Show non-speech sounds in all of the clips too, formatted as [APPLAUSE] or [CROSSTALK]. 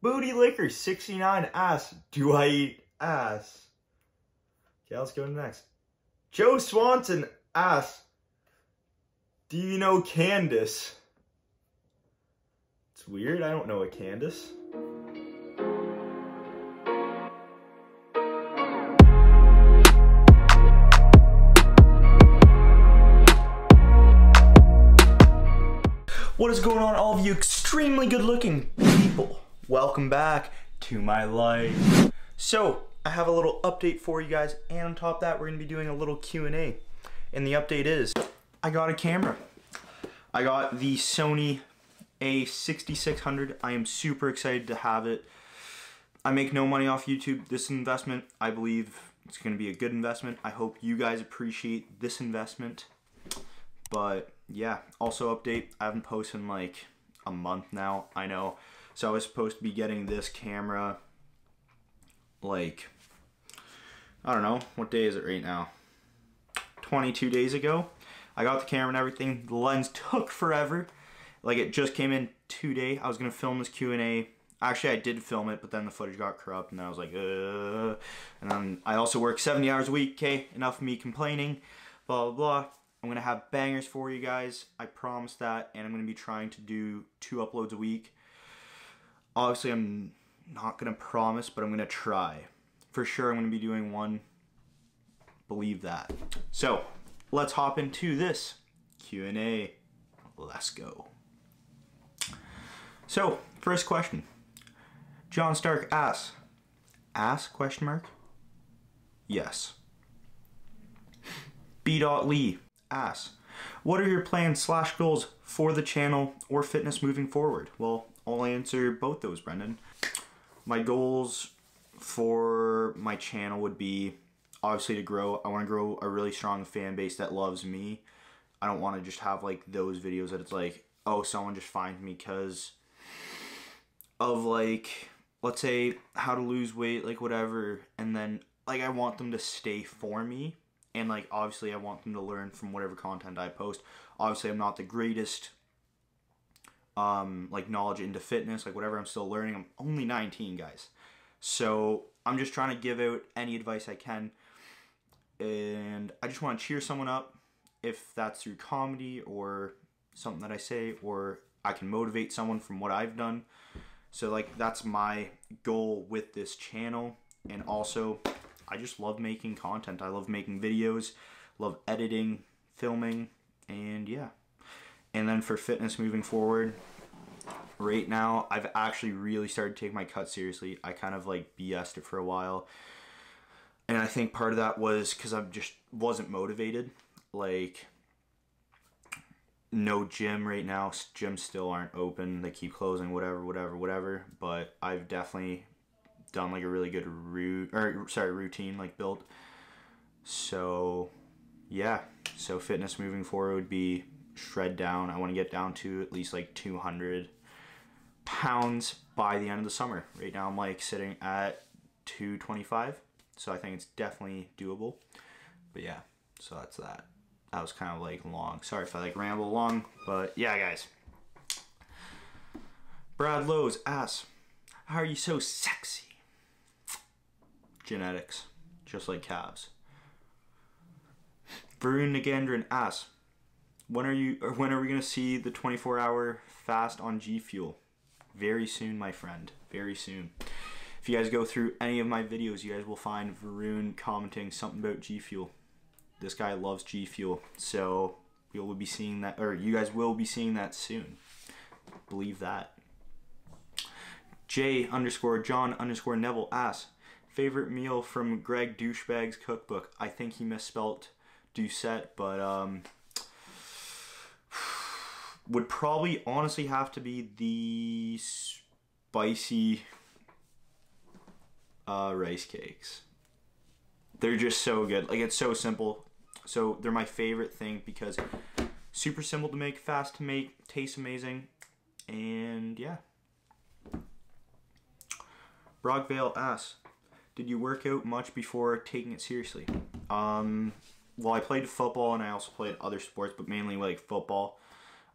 Booty Liquor 69 asks, do I eat ass? Okay, let's go to next. Joe Swanson asks, do you know Candace? It's weird, I don't know a Candace. What is going on, all of you extremely good looking? Welcome back to my life. So, I have a little update for you guys, and on top of that, we're gonna be doing a little Q&A. And the update is, I got a camera. I got the Sony a6600. I am super excited to have it. I make no money off YouTube. This investment, I believe it's gonna be a good investment. I hope you guys appreciate this investment. But yeah, also update, I haven't posted in like a month now, I know. So I was supposed to be getting this camera like, I don't know, what day is it right now? 22 days ago. I got the camera and everything. The lens took forever. Like it just came in today. I was gonna film this Q&A. Actually, I did film it, but then the footage got corrupt, and I was like. And then I also work 70 hours a week. Okay, enough of me complaining. Blah blah blah. I'm gonna have bangers for you guys. I promise that, and I'm gonna be trying to do two uploads a week. Obviously, I'm not gonna promise, but I'm gonna try. For sure, I'm gonna be doing one. Believe that. So, let's hop into this Q&A. Let's go. So, first question. John Stark asks, ask question mark? Yes. [LAUGHS] B. Lee asks, what are your plans slash goals for the channel or fitness moving forward? Well, I'll answer both those, Brendan. My goals for my channel would be obviously to grow. I want to grow a really strong fan base that loves me. I don't want to just have like those videos that it's like, oh, someone just finds me because of like, let's say how to lose weight, like whatever, and then like I want them to stay for me and like obviously I want them to learn from whatever content I post. Obviously, I'm not the greatest um like knowledge into fitness, like whatever I'm still learning. I'm only 19, guys. So, I'm just trying to give out any advice I can. And I just want to cheer someone up if that's through comedy or something that I say or I can motivate someone from what I've done. So like that's my goal with this channel and also I just love making content. I love making videos, love editing, filming, and yeah. And then for fitness moving forward, right now I've actually really started to take my cut seriously. I kind of like BS'd it for a while. And I think part of that was because I just wasn't motivated. Like, no gym right now. Gyms still aren't open. They keep closing, whatever, whatever, whatever. But I've definitely done like a really good route or sorry routine like built. So yeah, so fitness moving forward would be shred down. I want to get down to at least like 200 pounds by the end of the summer. Right now I'm like sitting at 225, so I think it's definitely doable. But yeah, so that's that. That was kind of like long. Sorry if I like ramble long, but yeah, guys. Brad Lowe's ass. "How are you so sexy?" genetics, just like calves. Varun Nagandran asks, when are you or when are we gonna see the 24 hour fast on G Fuel? Very soon, my friend. Very soon. If you guys go through any of my videos, you guys will find Varun commenting something about G Fuel. This guy loves G Fuel, so we will be seeing that, or you guys will be seeing that soon. Believe that. J underscore John underscore Neville asks, favorite meal from Greg Douchebag's cookbook. I think he misspelt Doucette, but um, would probably honestly have to be the spicy uh, rice cakes. They're just so good. Like it's so simple. So they're my favorite thing because super simple to make, fast to make, tastes amazing, and yeah. Brockvale asks, did you work out much before taking it seriously? Um, well, I played football and I also played other sports, but mainly like football.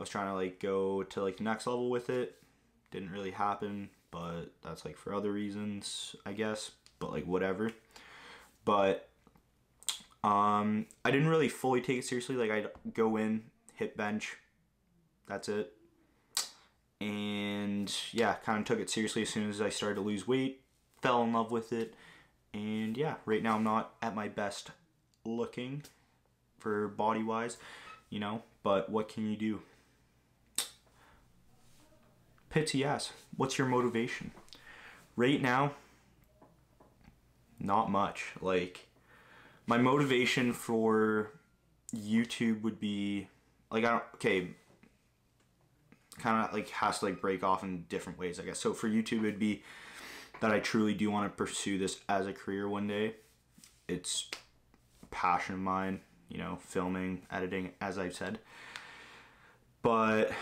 I was trying to like go to like the next level with it. Didn't really happen. but that's like for other reasons, I guess. But like whatever. But um, I didn't really fully take it seriously. Like I'd go in, hit bench, that's it. And yeah, kind of took it seriously as soon as I started to lose weight, fell in love with it. And yeah, right now I'm not at my best looking for body wise, you know, but what can you do? Pitsy asks, what's your motivation? Right now, not much. Like, my motivation for YouTube would be like I don't okay kind of like has to like break off in different ways I guess. So for YouTube it'd be that I truly do want to pursue this as a career one day. It's a passion of mine, you know, filming, editing as I've said. But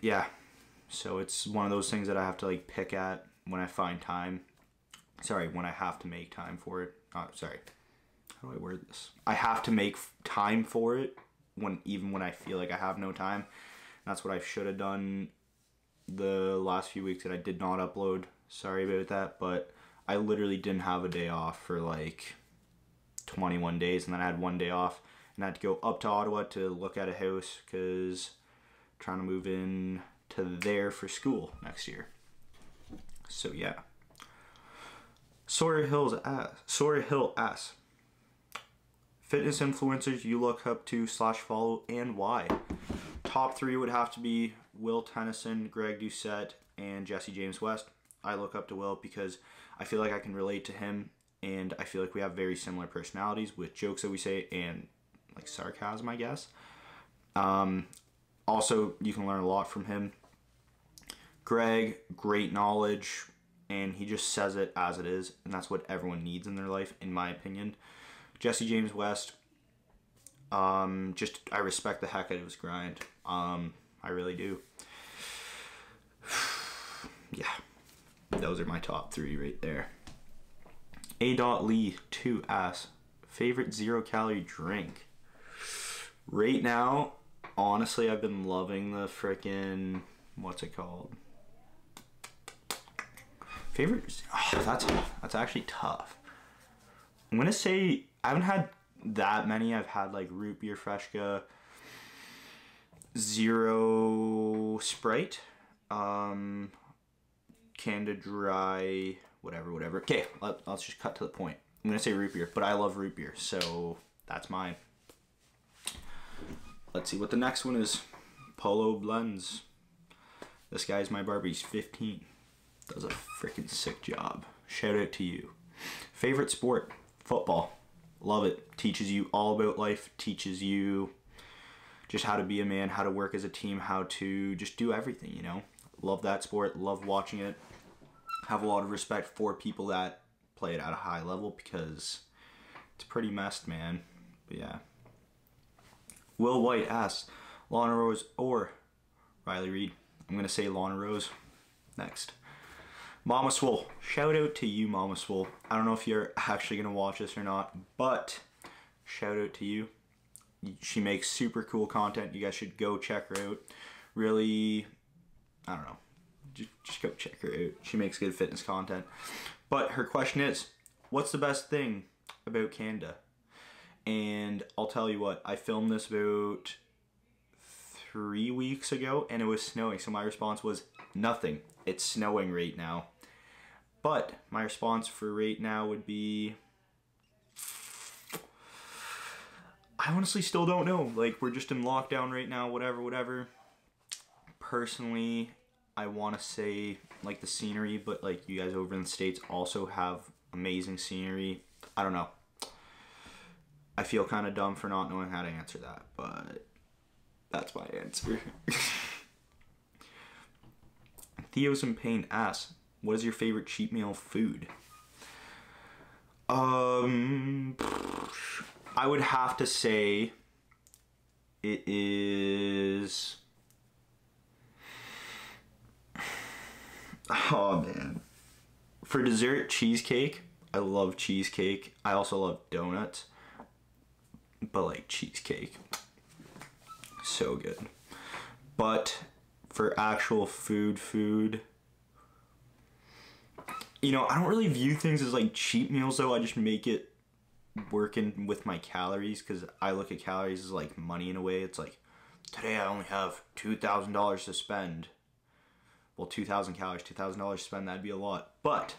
yeah, so it's one of those things that I have to like pick at when I find time. Sorry, when I have to make time for it. Oh, sorry how do I word this? I have to make time for it when even when I feel like I have no time. That's what I should have done the last few weeks that I did not upload. Sorry about that, but I literally didn't have a day off for like 21 days and then I had one day off and I had to go up to Ottawa to look at a house cuz trying to move in to there for school next year. So yeah. Sawyer Hills ass. Sawyer Hill ass fitness influencers you look up to slash follow and why. Top three would have to be Will Tennyson, Greg Doucette, and Jesse James West. I look up to Will because I feel like I can relate to him and I feel like we have very similar personalities with jokes that we say and like sarcasm, I guess. Um, also, you can learn a lot from him. Greg, great knowledge, and he just says it as it is, and that's what everyone needs in their life, in my opinion. Jesse James West. Um, just I respect the heck out of his grind. Um, I really do. [SIGHS] yeah, those are my top three right there. A. Dot Lee two ass favorite zero calorie drink. Right now, honestly, I've been loving the freaking what's it called? Favorite? Oh, that's that's actually tough. I'm gonna say I haven't had that many. I've had like root beer Fresca, zero Sprite, um, Canada Dry, whatever, whatever. Okay, let, us just cut to the point. I'm gonna say root beer, but I love root beer, so that's mine. Let's see what the next one is. Polo Blends. This guy's my barber. He's 15. Does a freaking sick job. Shout out to you. Favorite sport? Football. Love it. Teaches you all about life, teaches you just how to be a man, how to work as a team, how to just do everything, you know. Love that sport, love watching it. Have a lot of respect for people that play it at a high level because it's pretty messed, man. But yeah. Will White asks, Lana Rhoades or Riley Reid? I'm gonna say Lana Rhoades next. Mama Swole, shout out to you, Mama Swole. I don't know if you're actually gonna watch this or not, but shout out to you. She makes super cool content. You guys should go check her out. Really, I don't know. Just, just go check her out. She makes good fitness content. But her question is, what's the best thing about Canada? And I'll tell you what, I filmed this about three weeks ago and it was snowing. So my response was nothing. It's snowing right now. But my response for right now would be I honestly still don't know. Like we're just in lockdown right now, whatever, whatever. Personally, I want to say like the scenery, but like you guys over in the states also have amazing scenery. I don't know. I feel kind of dumb for not knowing how to answer that, but that's my answer. [LAUGHS] Theo's in pain asks, what is your favorite cheat meal food? Um, I would have to say it is. [SIGHS] Oh man. For dessert, cheesecake. I love cheesecake. I also love donuts. But like cheesecake. So good. But for actual food, food, you know, I don't really view things as like cheap meals though. I just make it working with my calories because I look at calories as like money in a way. It's like today I only have two thousand dollars to spend. Well, two thousand calories, two thousand dollars to spend. That'd be a lot, but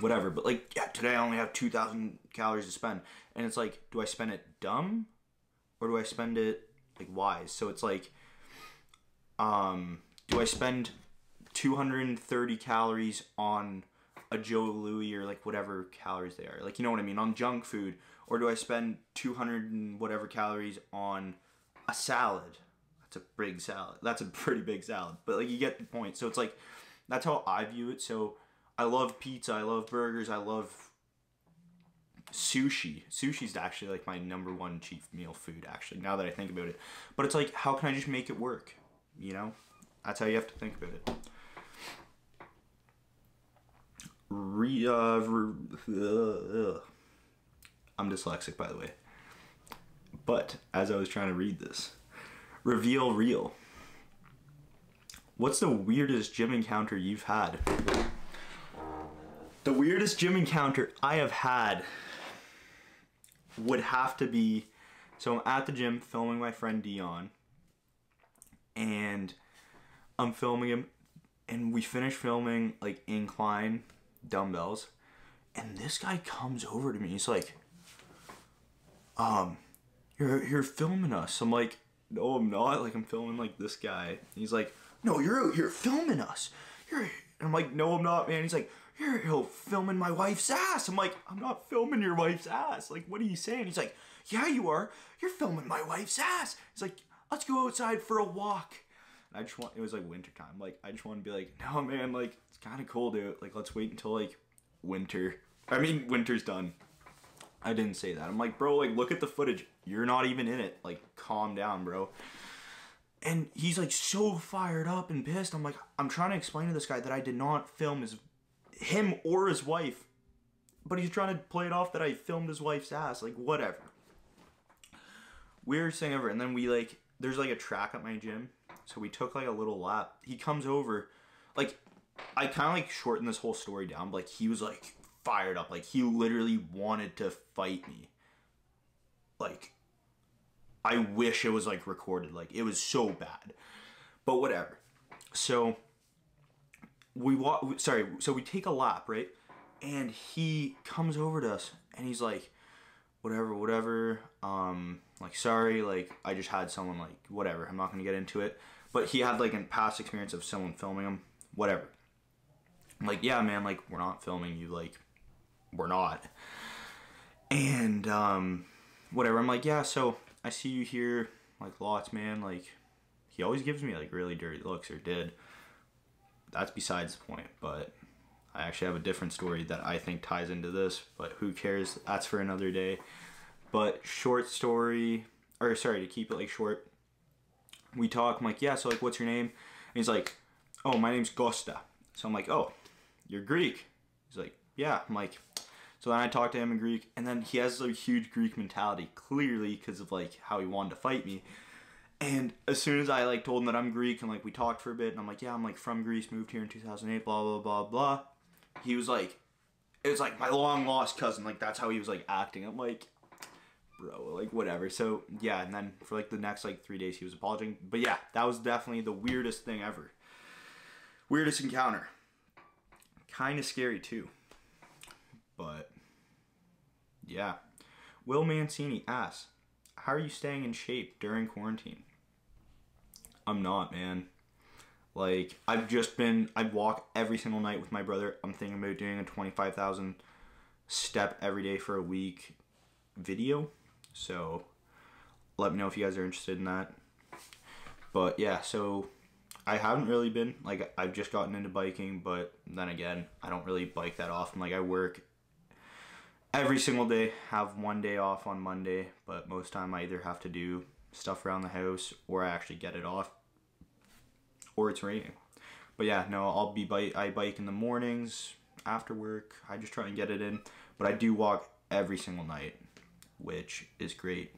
whatever. But like, yeah, today I only have two thousand calories to spend, and it's like, do I spend it dumb, or do I spend it like wise? So it's like, um, do I spend two hundred and thirty calories on a Joe Louis or like whatever calories they are. Like you know what I mean on junk food, or do I spend 200 and whatever calories on a salad? That's a big salad. That's a pretty big salad, but like you get the point. So it's like that's how I view it. So I love pizza. I love burgers. I love sushi. Sushi's actually like my number one chief meal food. Actually, now that I think about it, but it's like how can I just make it work? You know, that's how you have to think about it re, uh, re, uh, I'm dyslexic, by the way. But as I was trying to read this, reveal real. What's the weirdest gym encounter you've had? The weirdest gym encounter I have had would have to be so I'm at the gym filming my friend Dion, and I'm filming him, and we finish filming like incline dumbbells, and this guy comes over to me. He's like, um, you're you're filming us. I'm like, no, I'm not. Like I'm filming like this guy. he's like, no, you're out here filming us. You're. And I'm like, no, I'm not, man. He's like, you're, you're filming my wife's ass. I'm like, I'm not filming your wife's ass. Like, what are you saying? He's like, yeah, you are. You're filming my wife's ass. He's like, let's go outside for a walk. I just want it was like winter time. Like I just want to be like, no man, like it's kind of cold out. Like let's wait until like winter. I mean winter's done. I didn't say that. I'm like, bro, like look at the footage. You're not even in it. Like calm down, bro. And he's like so fired up and pissed. I'm like, I'm trying to explain to this guy that I did not film his him or his wife. But he's trying to play it off that I filmed his wife's ass. Like, whatever. Weirdest thing ever. And then we like there's like a track at my gym so we took like a little lap. He comes over, like I kind of like shortened this whole story down. But, like he was like fired up. Like he literally wanted to fight me. Like I wish it was like recorded. Like it was so bad. But whatever. So we walk. Sorry. So we take a lap, right? And he comes over to us, and he's like, "Whatever, whatever. Um, like sorry. Like I just had someone like whatever. I'm not gonna get into it." But he had like a past experience of someone filming him, whatever. I'm like, yeah, man, like we're not filming you, like we're not. And um, whatever. I'm like, yeah, so I see you here, like lots, man. Like he always gives me like really dirty looks, or did. That's besides the point, but I actually have a different story that I think ties into this, but who cares? That's for another day. But short story, or sorry, to keep it like short, we talk. I'm like, yeah, so like, what's your name? And he's like, oh, my name's Gosta. So I'm like, oh, you're Greek. He's like, yeah. I'm like, so then I talk to him in Greek, and then he has a huge Greek mentality, clearly because of like how he wanted to fight me. And as soon as I like told him that I'm Greek, and like we talked for a bit, and I'm like, yeah, I'm like from Greece, moved here in 2008, blah blah blah blah. He was like, it was like my long lost cousin. Like that's how he was like acting. I'm like, bro, like whatever. So yeah, and then for like the next like three days he was apologizing. But yeah, that was definitely the weirdest thing ever. Weirdest encounter. Kind of scary too. But yeah. Will Mancini asks, How are you staying in shape during quarantine? I'm not, man. Like, I've just been, I walk every single night with my brother. I'm thinking about doing a 25,000 step every day for a week video. So let me know if you guys are interested in that. But yeah, so I haven't really been like I've just gotten into biking, but then again, I don't really bike that often. Like I work every single day, have one day off on Monday, but most time I either have to do stuff around the house or I actually get it off or it's raining. But yeah, no, I'll be bike I bike in the mornings after work. I just try and get it in, but I do walk every single night which is great.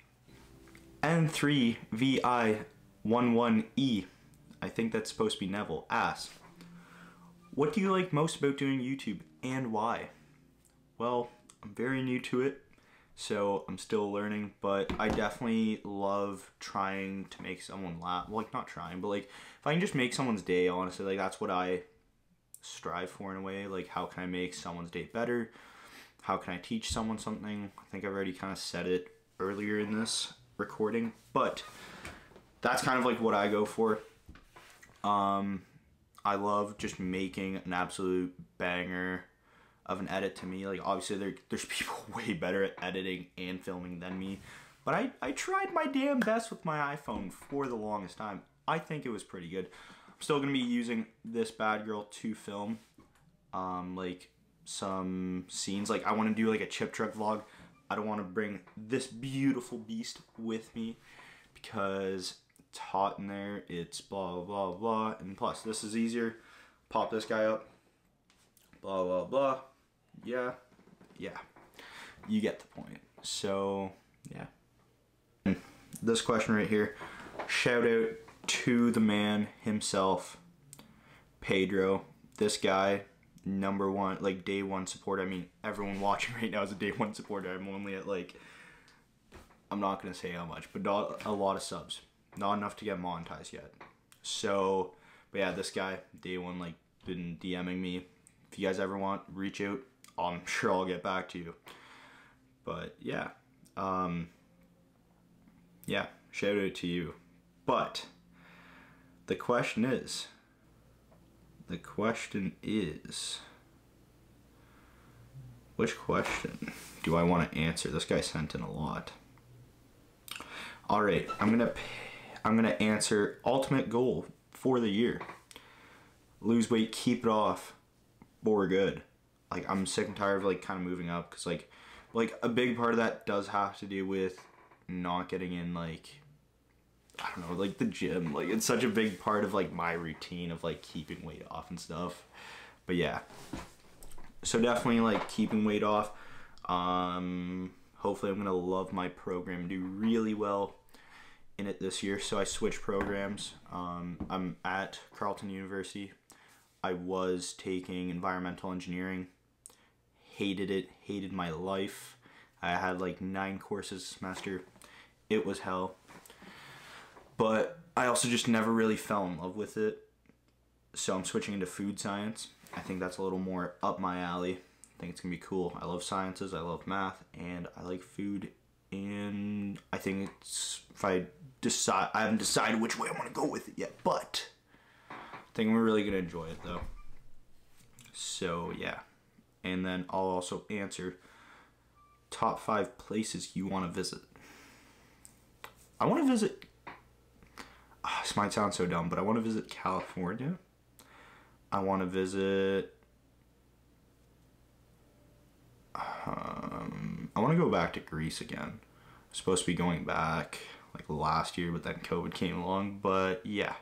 N3VI11E, I think that's supposed to be Neville, asks, What do you like most about doing YouTube and why? Well, I'm very new to it, so I'm still learning, but I definitely love trying to make someone laugh. Like, not trying, but like, if I can just make someone's day, honestly, like, that's what I strive for in a way. Like, how can I make someone's day better? How can I teach someone something? I think I've already kind of said it earlier in this recording, but that's kind of like what I go for. Um, I love just making an absolute banger of an edit to me. Like obviously there, there's [LAUGHS] people way better at editing and filming than me, but I, I tried my damn best with my iPhone for the longest time. I think it was pretty good. I'm still gonna be using this bad girl to film, um, like some scenes. Like I want to do like a chip truck vlog. I don't want to bring this beautiful beast with me because it's hot in there. It's blah blah blah, and plus this is easier. Pop this guy up. Blah blah blah yeah, yeah, you get the point. So, yeah. This question right here, shout out to the man himself, Pedro. This guy, number one, like day one support. I mean, everyone watching [LAUGHS] right now is a day one supporter. I'm only at like, I'm not gonna say how much, but not a lot of subs. Not enough to get monetized yet. So, but yeah, this guy, day one, like, been DMing me. If you guys ever want, reach out I'm [LAUGHS] sure I'll get back to you. But yeah, um, yeah, shout out to you. But the question is, the question is, which question do I want to answer? This guy sent in a lot. All right, I'm gonna I'm gonna answer ultimate goal for the year. Lose weight, keep it off, we're good like I'm sick and tired of like kind of moving up because like like a big part of that does have to do with not getting in like I don't know like the gym. Like it's such a big part of like my routine of like keeping weight off and stuff. But yeah. So definitely like keeping weight off. Um hopefully I'm gonna love my program do really well in it this year. So I switched programs. Um, I'm at Carleton University. I was taking environmental engineering hated it, hated my life. I had like nine courses a semester. It was hell. But I also just never really fell in love with it. So I'm switching into food science. I think that's a little more up my alley. I think it's gonna be cool. I love sciences, I love math, and I like food. And I think it's if I decide, I haven't decided which way I want to go with it yet, but I think we're really gonna enjoy it though. So yeah and then I'll also answer top five places you want to visit. I want to visit. Oh, this might sound so dumb, but I want to visit California. I want to visit. Um, I want to go back to Greece again. I'm supposed to be going back like last year, but then COVID came along. But yeah,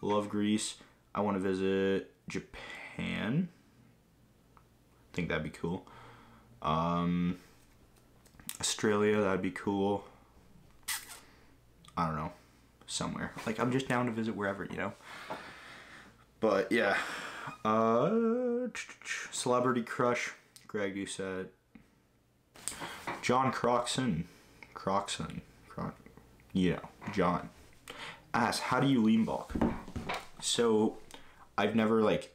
love Greece. I want to visit Japan think that'd be cool. Um, Australia, that'd be cool. I don't know, somewhere. Like I'm just down to visit wherever, you know. But yeah, uh, celebrity crush. Greg, you said John Croxon. Croxon. Croc. You know, John. Ask how do you lean bulk? So, I've never like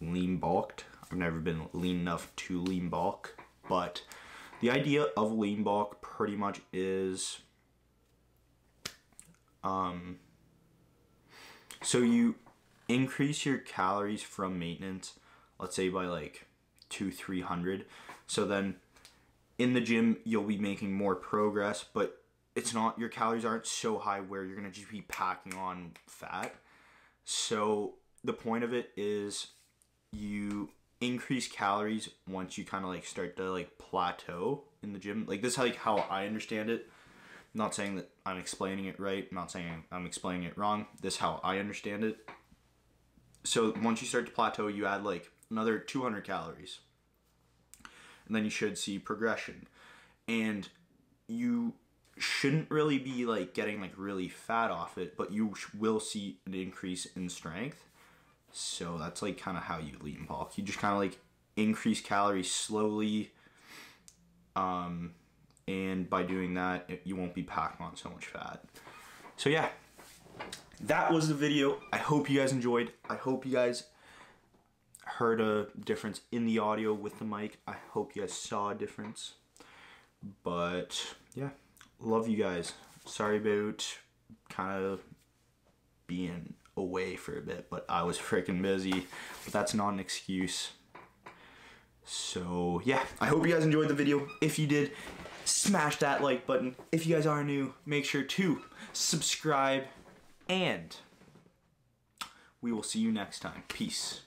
lean bulked. I've never been lean enough to lean bulk, but the idea of lean bulk pretty much is um, so you increase your calories from maintenance, let's say by like two, 300. So then in the gym, you'll be making more progress, but it's not, your calories aren't so high where you're going to just be packing on fat. So the point of it is you increase calories once you kind of like start to like plateau in the gym. Like this is like how I understand it. I'm not saying that I'm explaining it right. I'm not saying I'm explaining it wrong. This is how I understand it. So once you start to plateau, you add like another 200 calories. And then you should see progression. And you shouldn't really be like getting like really fat off it, but you will see an increase in strength So that's like kind of how you lean bulk. You just kind of like increase calories slowly. Um, and by doing that, it, you won't be packing on so much fat. So yeah, that was the video. I hope you guys enjoyed. I hope you guys heard a difference in the audio with the mic. I hope you guys saw a difference. But yeah, love you guys. Sorry about kind of being away for a bit, but I was [LAUGHS] freaking busy. But that's not an excuse. So yeah, I hope you guys enjoyed the video. If you did, smash that like button. If you guys are new, make sure to subscribe and we will see you next time. Peace.